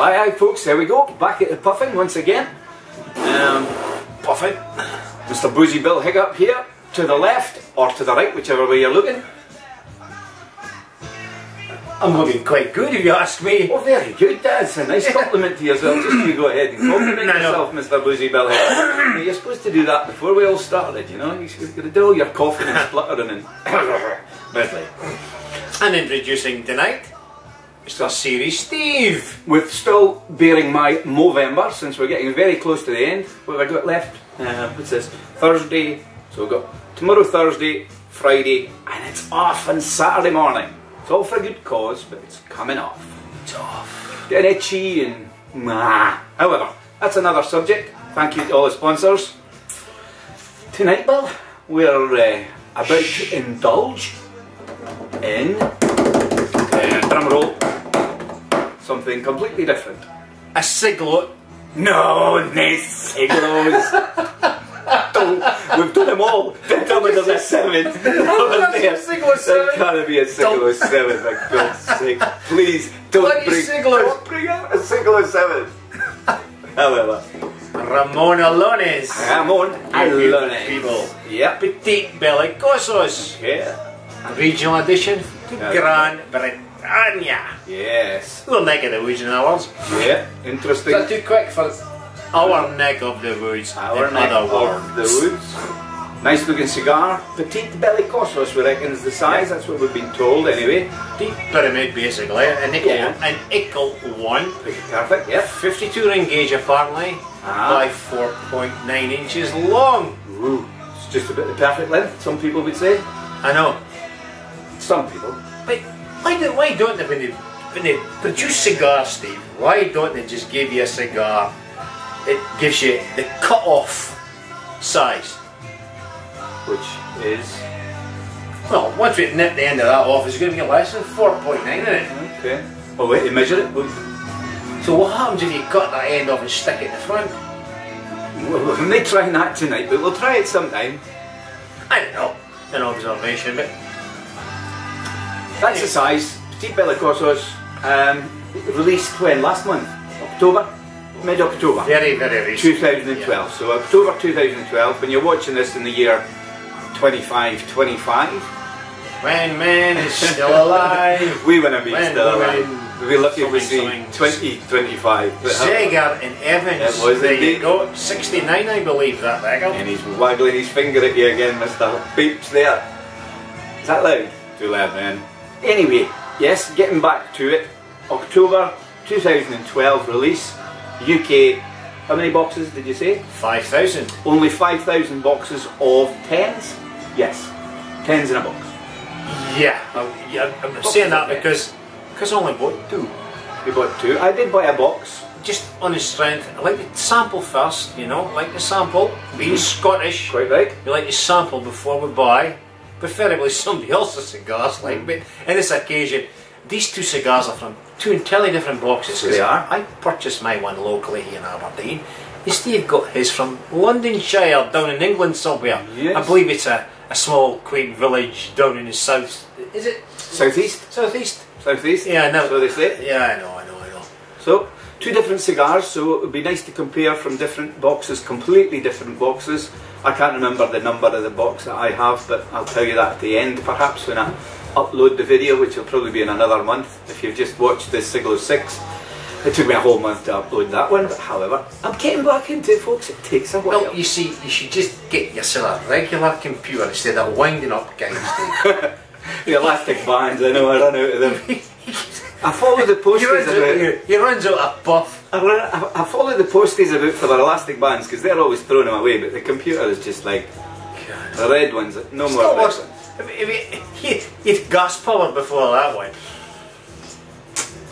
Well, aye, aye, folks, there we go. Back at the puffing once again. Um, puffing. Mr. Boozy Bill Hiccup here, to the left or to the right, whichever way you're looking. I'm looking quite good if you ask me. Oh, very good. That's a nice compliment to yourself. Just you go ahead and compliment No, no. yourself, Mr. Boozy Bill Hiccup. You're supposed to do that before we all started, you know? You've got to do all your coughing and spluttering and. Badly. And introducing tonight, Mr. Series Steve. With still bearing my Movember, since we're getting very close to the end. What have I got left? Uh, what's this? Thursday. So we've got tomorrow, Thursday, Friday, and it's off on Saturday morning. It's all for a good cause, but it's coming off. It's off. Getting itchy and nah. However, that's another subject. Thank you to all the sponsors. Tonight, Bill, we're uh, about to indulge in uh, drum roll something completely different. A Siglo. No, no siglos. Don't. We've done them all. Don't tell me there's a seven. that's a seven. There can't be a siglo Don't. seven, for God's sake. Please, don't Bloody bring, don't bring out a siglo seven. However, Ramon Allones. come on, I learn it. People. Yep. Petit Bellicosos. Yeah. Regional edition to Yeah. Gran Bretana. Yes. Little neck of the woods in other words. Yeah. Is Interesting. that too quick for our neck of the woods? Our in neck other of the woods. Nice looking cigar. Petite bellicosos, we reckon is the size. That's what we've been told anyway. Deep pyramid basically. An nickel, Yeah. an nickel one. Perfect. Yep. 52 ring gauge apparently. Ah. By 4.9 inches long. Ooh, it's just about the perfect length, some people would say. I know. Some people. But why, do, why don't they, when they, when they produce cigars, Steve, why don't they just give you a cigar it gives you the cut off size? Which is. Well, once we nip the end of that off, it's going to be less than 4.9 in it. Okay. Oh, wait, you measure it? Well, So what happens if you cut that end off and stick it in the front? We may try that tonight, but we'll try it sometime. I don't know. An observation, but That's the size. Petite bellicosos, um, released when? Last month? October? Mid October. very, very recent. 2012. So October 2012, when you're watching this in the year 2525, When man is still alive. we want to be When still alive. We'll be lucky if we see something- 2025. But how- Zager and Evans. It was there indeed. you go. 69, I believe, that record. And he's waggling his finger at you again, Mr. Beeps there. Is that loud? Too loud, man. Anyway, yes, getting back to it. October 2012 release. UK, how many boxes did you say? 5,000. Only 5,000 boxes of 10s? Yes, 10s in a box. Yeah, I, yeah, I'm saying that because because I only bought two. You bought two. I did buy a box. Just on the strength, I like to sample first, you know, I like the sample. Being mm-hmm. Scottish, Quite right. we like to sample before we buy, preferably somebody else's cigars. Like, mm. but in this occasion, these two cigars are from two entirely different boxes. They are. I purchased my one locally here in Aberdeen. And Steve got his from Londonshire, down in England somewhere. Yes. I believe it's a, a small, quaint village down in the south. Is it Southeast. southeast? Southeast. Yeah, I know. So they say. Yeah, I know, I know, I know. So, two different cigars, so it would be nice to compare from different boxes, completely different boxes. I can't remember the number of the box that I have, but I'll tell you that at the end perhaps when I upload the video, which will probably be in another month. If you've just watched the Siglo 6, it took me a whole month to upload that one, but however, I'm getting back into it, folks. It takes a while. Well, you see, you should just get yourself a regular computer instead of winding up. Steve. the elastic bands, I know I run out of them. I follow the he, posters about. he, he runs out of puff. I, I, I follow the posties about for their elastic bands because they're always throwing them away, but the computer is just like the red ones. No more Still red worse. If, if, if, you'd gas powered before that one.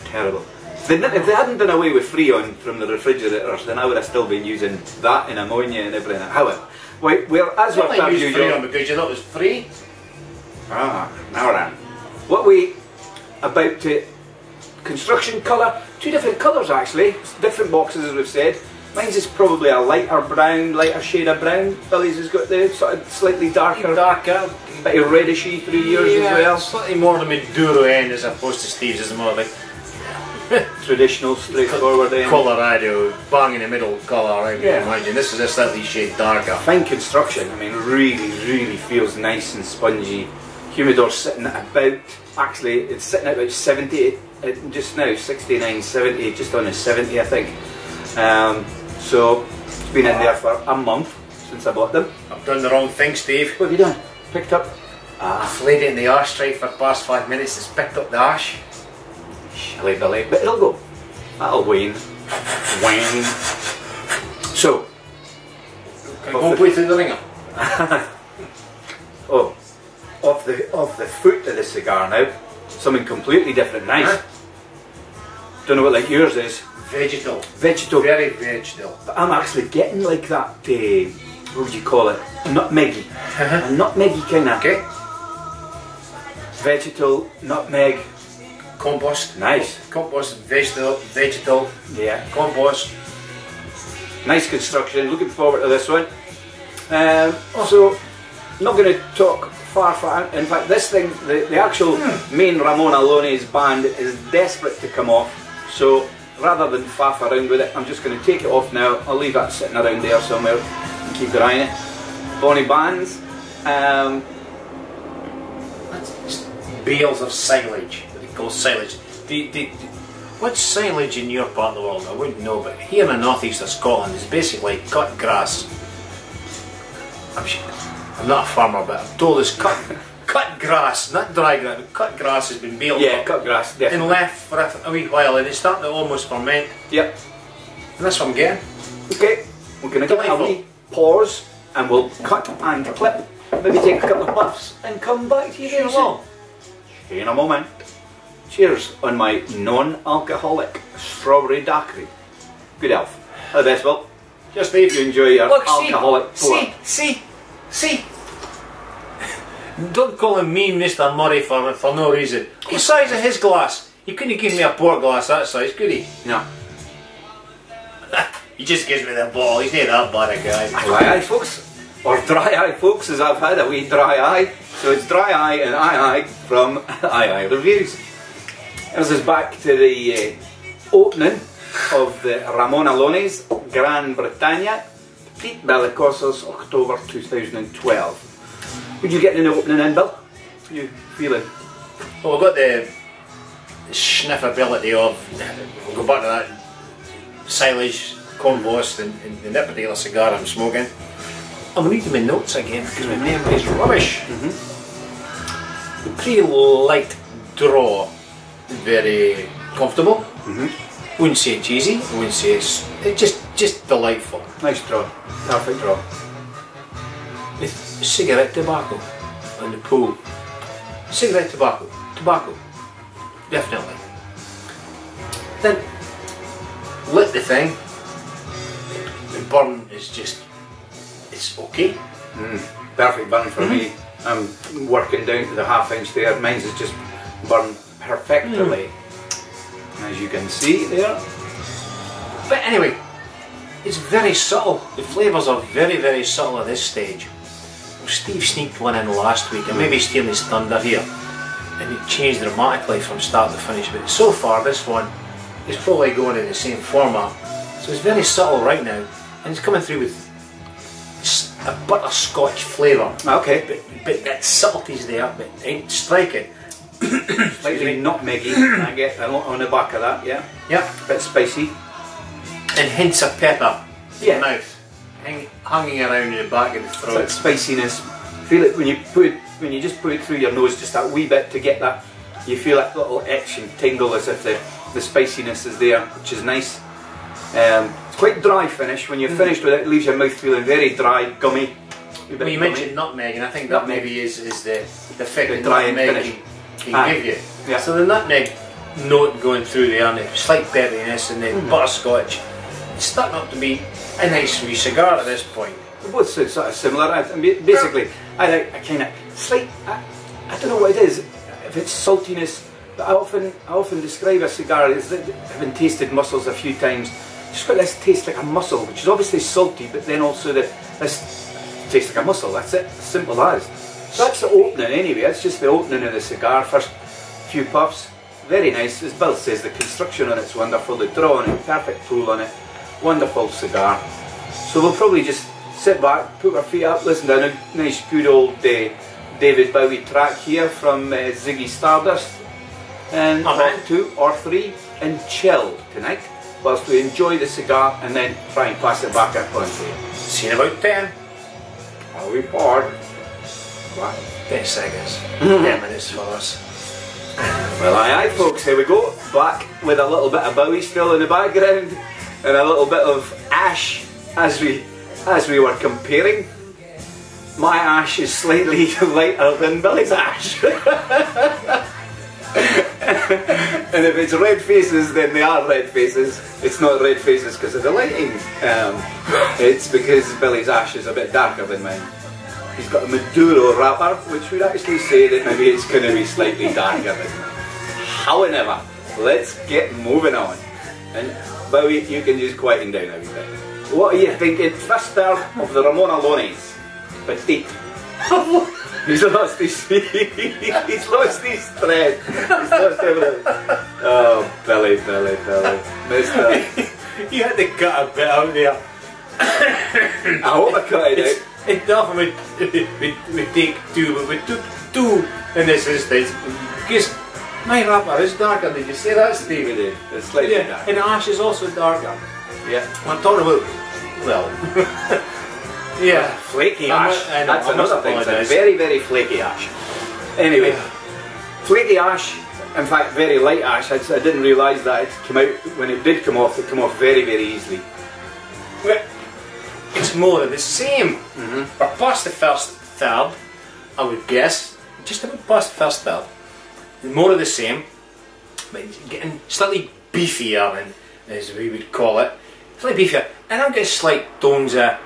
Terrible. If they, if they hadn't done away with Freon from the refrigerators, then I would have still been using that in ammonia and everything. However, wait, well, as we're per used Freon because you thought it was free. ah, now then, what we about to construction colour, two different colours actually, different boxes as we've said. Mine's is probably a lighter brown, lighter shade of brown. Billy's has got the sort of slightly darker, Darker. bit of redishy through yours yeah, as well. Slightly more of the Maduro end as opposed to Steve's is more like traditional, straightforward end. Colorado, bang in the middle colour, I Yeah. imagine. This is a slightly shade darker. Fine construction. I mean, really, really feels nice and spongy. Humidor sitting at about, actually, it's sitting at about 70 uh, just now, 69, 70, just on the 70, I think. Um, so it's been in there for a month since I bought them. I've done the wrong thing, Steve. What have you done? Picked up? Ah, I've laid it in the arse tray for the past five minutes. It's picked up the ash. shilly billy, but it'll go. That'll wane. Wane. So, Can go play through the ringer? oh, off the off the foot of the cigar now, something completely different. Nice. Huh? Don't know what like yours is. Vegetal. Vegetal. Very vegetal. But I'm actually getting like that. Uh, what would you call it? Nutmeggy. A nutmeggy kind of. Okay. Vegetal nutmeg. Compost. Nice. Compost, vegetal, vegetal, Yeah. compost. Nice construction. Looking forward to this one. Um, so, not going to talk far, far. In fact, this thing, the, the actual main Ramon Allones band is desperate to come off. So, rather than faff around with it, I'm just going to take it off now. I'll leave that sitting around there somewhere and keep on it. Bonnie Bands. Um, bales of silage. They call silage. The, the, silage in your part of the world? I wouldn't know, but here in the northeast of Scotland, it's basically cut grass. I'm, I'm not a farmer, but I'm told it's cut, cut grass, not dry grass. Cut grass has been baled yeah, up cut grass, and left for a, a wee while, and it's starting to almost ferment. Yep. And that's what I'm getting. Okay, we're going to give it a wee pause and we'll cut and clip. Maybe take a couple of puffs and come back to you Sure then. will. In a moment. Cheers on my non-alcoholic strawberry daiquiri. Good elf. All the best, Will. Just Steve. You enjoy your Look, see, alcoholic pour. see, see, see. Don't call him me, Mr. Murray, for, for no reason. The size of his glass? He couldn't give me a port glass that size, could he? No. He just gives me the ball. He's not that bad a guy. Dry eye, folks. Or dry eye, folks, as I've had a wee dry eye. So it's dry eye and eye eye from Aye Aye Reviews. This is back to the uh, opening of the Ramon Allones Gran Bretana Petite Bellicosos October 2012. Would you get in the opening in, Bill? How you feeling? Well, we've got the sniffability of, we'll go back to that silage, compost, and, and the particular cigar I'm smoking. I'm reading my notes again because my memory's rubbish. Mhm. The pretty light draw, very comfortable. Mhm. Wouldn't say it's easy. Wouldn't say it's, it's just just delightful. Nice draw. Perfect draw. Cigarette tobacco on the pool. Cigarette tobacco, tobacco, definitely. Then lit the thing. The burn is just, it's okay. Mm. Perfect burn for me. Mm-hmm. I'm working down to the half inch there. Mine's is just burned perfectly. Mm. As you can see there. But anyway, it's very subtle. The flavours are very, very subtle at this stage. Steve sneaked one in last week, and maybe stealing his thunder here, and it changed dramatically from start to finish. But so far, this one is probably going in the same format, so it's very subtle right now, and it's coming through with a butterscotch flavour. Okay. But, but that subtlety's there, but it ain't striking. Slightly nutmeggy. I get a lot on the back of that, yeah. Yeah. A Bit spicy. And hints of pepper Yeah. the mouth, hang, hanging around in the back of the It's throat. that spiciness. Feel it when you put it, when you just put it through your nose, just that wee bit to get that. You feel that little itch and tingle as if the, the spiciness is there, which is nice. Um, it's quite dry finish. When you're finished with it, it leaves your mouth feeling very dry, gummy. Well, you gummy. mentioned nutmeg, and I think that Nutmeg. maybe is, is the, the effect The dry nutmeg finish. can, can give you. Yeah. So the nutmeg note going through there, and the slight pepperiness, and the Mm-hmm. butterscotch, it's starting up to be a nice wee cigar at this point. They're both sort of similar. I, basically, I like I kind of slight. I, I don't know what it is. If it's saltiness, but I often I often describe a cigar as having tasted mussels a few times. Just got this taste like a mussel, which is obviously salty, but then also the this tastes like a mussel. That's it. Simple as. So that's the opening anyway. That's just the opening of the cigar. First few puffs, very nice. As Bill says, the construction on it's wonderful, the draw on it, perfect pull on it, wonderful cigar. So we'll probably just sit back, put our feet up, listen to a nice good old uh, David Bowie track here from uh, Ziggy Stardust, and Oh, two or three, and chill tonight, whilst we enjoy the cigar and then try and pass it back up on to you. See you in about 10. Are we bored? What? 10 seconds. 10 minutes for us. Well, aye, aye, folks, here we go. Back with a little bit of Bowie still in the background, and a little bit of ash as we as we were comparing. My ash is slightly lighter than Billy's ash. and if it's red faces, then they are red faces. It's not red faces because of the lighting. Um, it's because Billy's ash is a bit darker than mine. He's got a Maduro wrapper, which would actually say that maybe it's going to be slightly darker than mine. However, let's get moving on. And Bowie, you can just quieten down a wee bit. What are you thinking? First third of the Ramon Allones. Petite. He's lost his he's lost his thread. He's lost everything. Oh, Billy, Billy, Billy. Mister. You had to cut a bit out there. I hope I cut it It's, out. it's not we, we, we take two, but we took two in this instance. Because my wrapper is darker. Did you say that, Steve? did. It's slightly Yeah, dark. and ash is also darker. Yeah. I'm talking about, well, yeah. Flaky I'm ash. know, That's another thing. It's a very, very flaky ash. Anyway, flaky ash. In fact, very light ash. I, I didn't realise that it came out when it did come off. It came off very, very easily. Well, It's more of the same. Mm-hmm. We're past the first third, I would guess. Just about past the first third. More of the same, but getting slightly beefier, and as we would call it, slightly beefier. And I'm getting slight tones of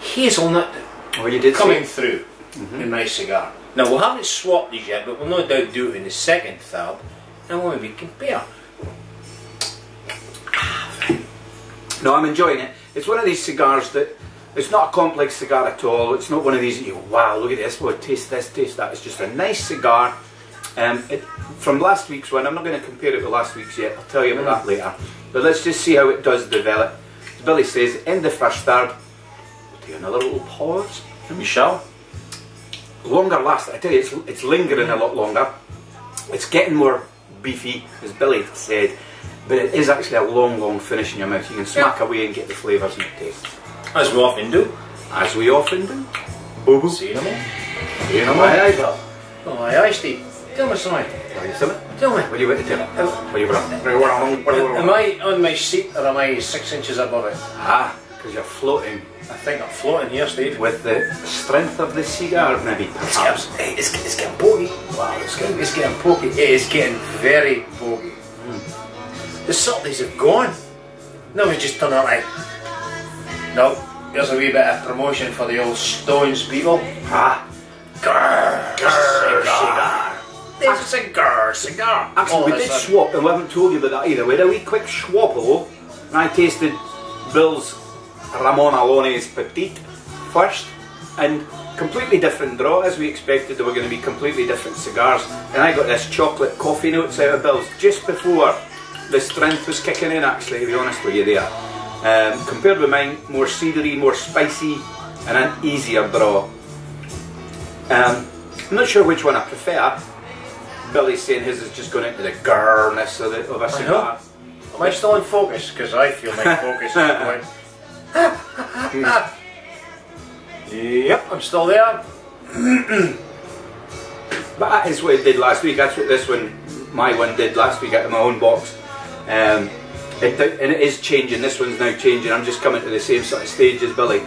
hazelnut Oh, you did coming say- through mm-hmm. in my cigar. Now we haven't swapped these yet, but we'll no doubt do it in the second third, and we'll maybe compare. No, I'm enjoying it. It's one of these cigars that it's not a complex cigar at all. It's not one of these that you wow, look at this, well, taste this, taste that. It's just a nice cigar. Um, it, from last week's one, I'm not going to compare it with last week's yet. I'll tell you about that later. But let's just see how it does develop. As Billy says, in the first third, we'll take another little pause. We shall. Longer last, I tell you, it's, it's lingering a lot longer. It's getting more beefy, as Billy said, but it is actually a long, long finish in your mouth. You can smack away and get the flavours and the taste. As we often do. As we often do. Boo boo. See you in a moment. You know my eye, Bill. Oh, aye, aye, Steve. Tell me something. Tell you something? Tell me. What do you want to tell? What do you want? Am I on my seat or am I six inches above it? Ah, because you're floating I think I'm floating here, Steve. with the strength of the cigar, maybe It's perhaps. getting, hey, it's, it's getting pokey. Wow, it's getting, it's getting pokey. It is getting very pokey. The subtleties have gone. No, we just done it like, no, here's a wee bit of promotion for the old Stones Beetle. Ah, Grrr, grrr, cigar. There's a cigar, cigar. actually, All we did sudden. swap, and we haven't told you about that either. We had a wee quick swappo, and I tasted Bill's Ramon Allones Petite first, and completely different draw, as we expected. They were going to be completely different cigars, and I got this chocolate coffee notes out of Bill's just before the strength was kicking in. Actually, to be honest with you, there. Um, compared with mine, more cedary, more spicy, and an easier draw. Um, I'm not sure which one I prefer. Billy's saying his is just going into the girlness of, the, of a cigar. Am I still in focus? Because I feel my focus is going. yep, I'm still there. But that is what it did last week. That's what this one, my one, did last week out of my own box. Um, it, and it is changing. This one's now changing. I'm just coming to the same sort of stage as Billy.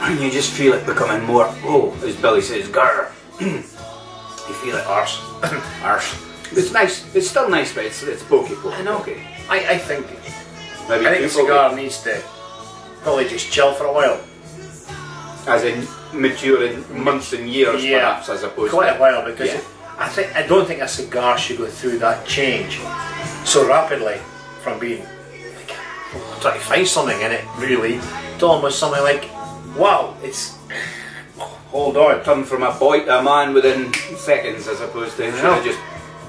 And you just feel it becoming more, oh, as Billy says, grr. you feel it, arse. arse. It's nice. It's still nice, but it's, it's pokey, pokey. I know. pokey. I, I think Maybe I think a cigar pokey. needs to probably just chill for a while. As in mature in months and years, Yeah. perhaps, as opposed Quite to. a while because Yeah. I think I don't think a cigar should go through that change so rapidly from being like trying to find something in it really to almost something like wow it's hold on Turn from a boy to a man within seconds, as opposed to know. just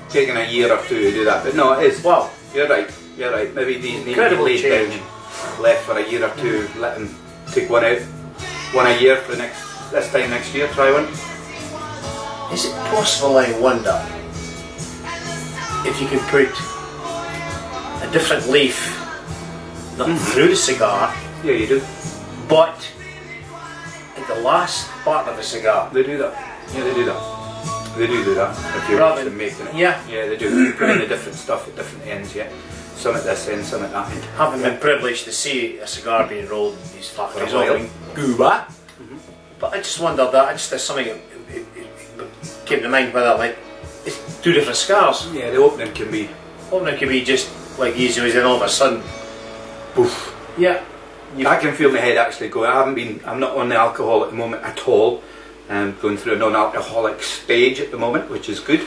taking a year or two to do that. But no, it is. Wow. You're right. You're right. Maybe these need to be laid change. down, left for a year or two. Let them take one out, one a year for the next this time next year. Try one. Is it possible, I wonder, if you could put a different leaf not mm-hmm. through the cigar, Yeah, you do. but at the last part of the cigar? They do that. Yeah, they do that. They do do that. If you're Rather making it. yeah. Yeah, they do. Put in the different stuff at different ends. Yeah. Some at this end, some at that end. Having been privileged to see a cigar being rolled in these factories a all in Cuba, but I just wondered that. I just there's something that it, it, it came to mind whether like it's two different cigars. Yeah, the opening can be. Opening can be just like easy as then all of a sudden, Poof. yeah, you I can feel my head actually going. I haven't been. I'm not on the alcohol at the moment at all. I'm going through a non-alcoholic stage at the moment, which is good.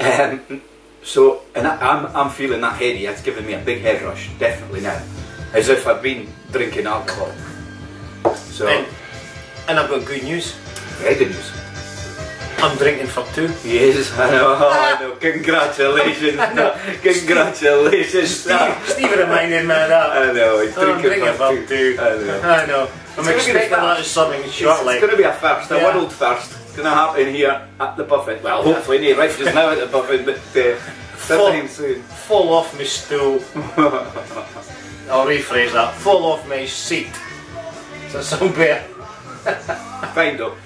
Um, so, and I, I'm I'm feeling that heady. It's giving me a big head rush, definitely now, as if I've been drinking alcohol. So, and, and I've got good news. very good news. I'm drinking for two. Yes, I know. I know. Congratulations. Congratulations. Steve, Steve reminded me of that. I know. He's I'm drinking drinking for for two. two. I know. I know. I'm It's expecting that something shortly. it's going to be a first, a Yeah. world first. It's going to happen here at the buffet. Well, hopefully not right just now at the buffet, but uh, soon. Fall off my stool. I'll rephrase that. Fall off my seat. So somewhere. Fine though.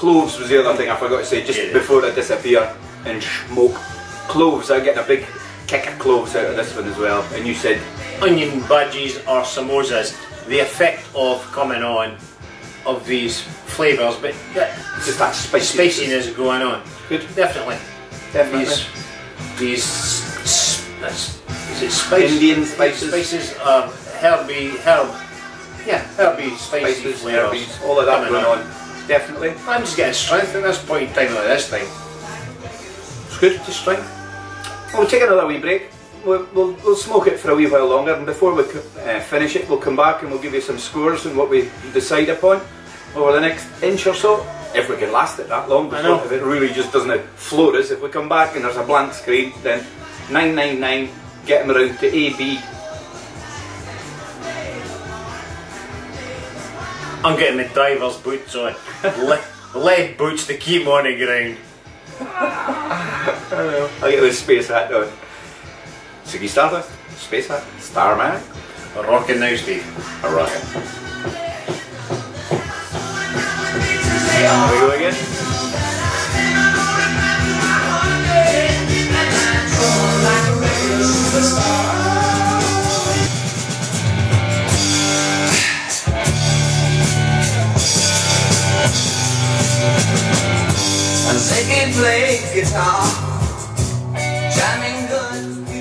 Cloves was the other thing I forgot to say just Yeah. before I disappear and smoke. Cloves, I'm getting a big kick of cloves out of this one as well. And you said, Onion bhajis or samosas. The effect of coming on of these flavours, but that just that spicy. spiciness going on. Good. Definitely. Definitely. These, these, is it spice? Indian spices. Spices, um, herby, herb, yeah, herby, spicy Spices, flavours. herbies, all of that going on. Definitely. I'm just getting strength at this point in time like this thing. It's good. Just strength. We'll take another wee break. We'll, we'll, we'll smoke it for a wee while longer, and before we uh, finish it, we'll come back and we'll give you some scores and what we decide upon over the next inch or so. If we can last it that long, I before, know. if it really just doesn't floor us. If we come back and there's a blank screen, then 999, get them around to AB. I'm getting the diver's boots on. Le- lead boots to keep on the ground. I'll get the space hat on. Ziggy Stardust, space hat, Starman, We're rocking now, Steve. a rocket. Here we go again.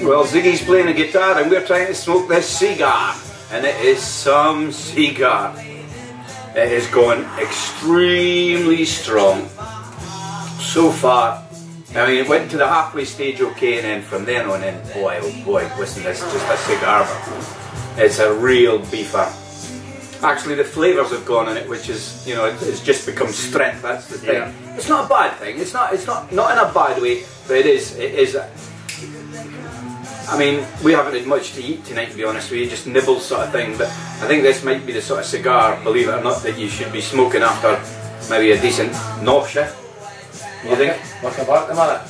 Well, Ziggy's playing a guitar and we're trying to smoke this cigar. And it is some cigar. It is going extremely strong. So far, I mean, it went to the halfway stage okay, and then from then on in, boy, oh boy, listen, this is just a cigar. It's a real beefer. Actually, the flavours have gone in it, which is, you know, it's just become strength. That's the thing. Yeah. It's not a bad thing. It's not. It's not. Not in a bad way, but it is. It is. a- I mean, we haven't had much to eat tonight, to be honest with you, just nibbles sort of thing. But I think this might be the sort of cigar, believe it or not, that you should be smoking after maybe a decent nausea. You think? Look about the minute.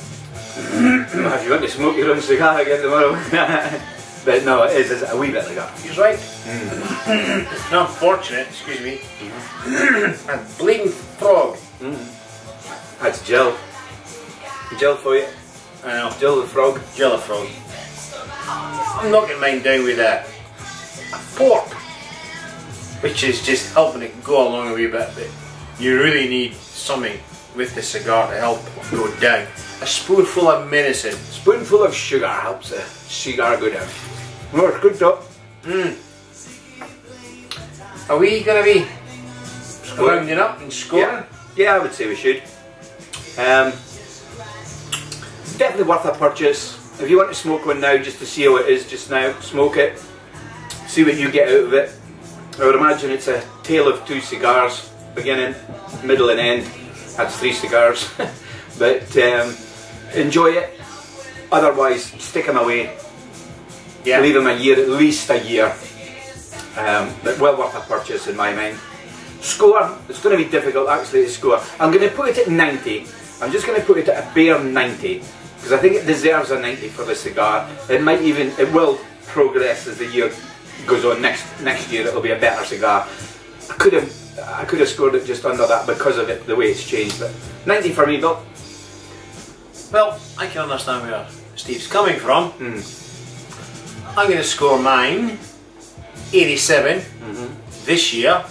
if you want to smoke your own cigar again tomorrow. but no, it is it's a wee bit like that. He's right. Mm. no, I'm fortunate, excuse me. Mm-hmm. a bleeding frog. Mm. That's Jill. Jill for you. I know. Jill the frog. Jello frog. I'm knocking mine down with a, a pork, which is just helping it go along a wee bit, but you really need something with the cigar to help go down. A spoonful of menacing. Spoonful of sugar helps the cigar go down. No, it's good though. Are we going to be rounding up and scoring? Yeah, yeah, I would say we should. Um, definitely worth a purchase. If you want to smoke one now, just to see how it is just now, smoke it. See what you get out of it. I would imagine it's a tale of two cigars, beginning, middle, and end. That's three cigars. but um, enjoy it. Otherwise, stick them away. Yeah. Leave them a year, at least a year. Um, but well worth a purchase in my mind. Score, it's going to be difficult actually to score. I'm going to put it at 90. I'm just going to put it at a bare 90 because I think it deserves a 90 for the cigar. It might even, it will progress as the year goes on. Next next year it'll be a better cigar. I could have I could have scored it just under that because of it, the way it's changed. But 90 for me, Bill. Well, I can understand where Steve's coming from. Hmm. I'm going to score mine 87 Mm-hmm. this year,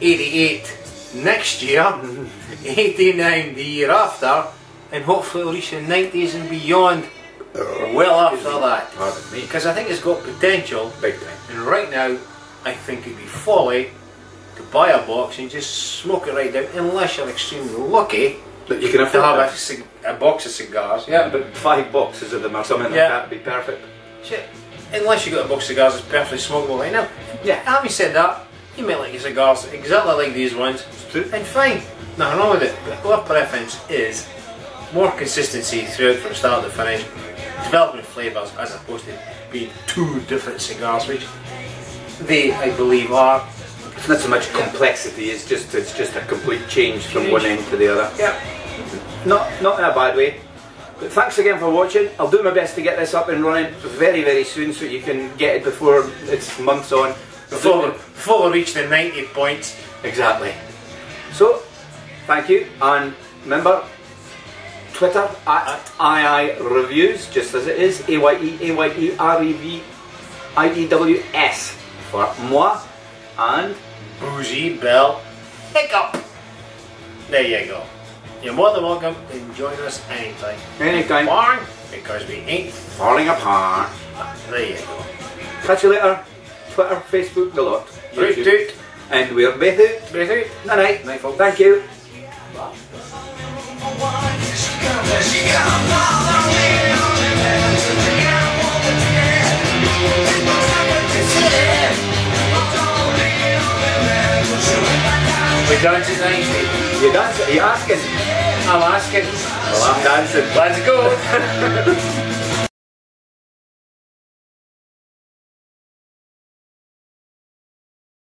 88 next year, Mm-hmm. 89 the year after, and hopefully it'll reach the 90s and beyond well after that. Because I think it's got potential, Big time. and right now I think it'd be folly to buy a box and just smoke it right down, unless you're extremely lucky But you can to have a, cig- a box of cigars. Yeah, but five boxes of them or something Yeah. like that would be perfect. Shit. Unless you've got a box of cigars that's perfectly smokable right now. Yeah. Having said that, you might like your cigars exactly like these ones, true. and fine. Nothing wrong with it. But our preference is more consistency throughout from start to finish, developing flavours as opposed to being two different cigars, which they, I believe, are. It's not so much complexity. It's just it's just a complete change from one end to the other. Yeah. Not not in a bad way. But thanks again for watching. I'll do my best to get this up and running very very soon so you can get it before it's months on. Before, before we reach the 90 points, Exactly. So, thank you, and remember, Twitter at II Reviews, just as it is, A Y E A Y E R E V I E W S for moi, and Boozy Bell Hiccup. There you go. You're more than welcome to join us anytime. anytime Why? Because we ain't. falling apart. Ah, there you go. Catch you later. Twitter, Facebook, the lot. Root toot. And we're Bethu. Breathe out. Night night. Night, folks. Thank you. We're dancing nicely. You dance? Are you asking? I'm asking. Well, I'm dancing. Let's go.